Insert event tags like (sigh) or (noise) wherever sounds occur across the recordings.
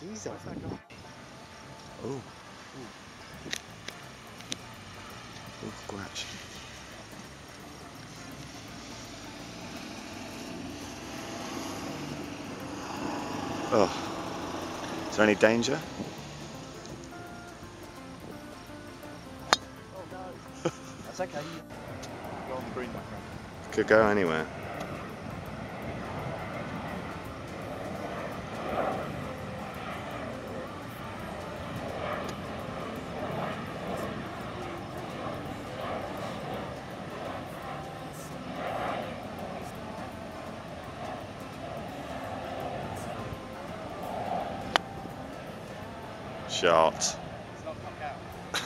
Geez, off. Oh. Oh, scratch. Oh. Is there any danger? (laughs) That's okay. Go on the green background. Could go anywhere. Lady. (laughs)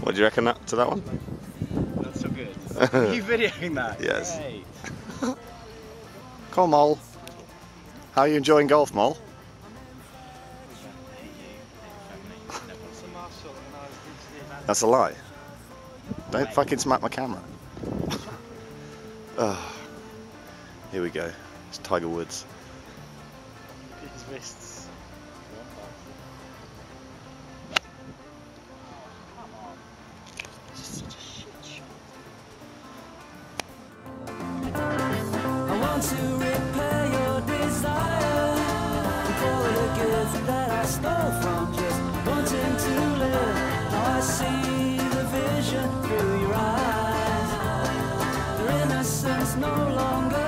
what do you reckon that, to that one? That's so good. (laughs) Are you videoing that? Yes. Come on, Mole. How are you enjoying golf, Mole? That's a lie. Don't fucking smack my camera. (laughs) oh, here we go. It's Tiger Woods. Wrists. I want to repair your desire and call a gift that I stole from just wanting to live. Now I see the vision through your eyes. Their innocence no longer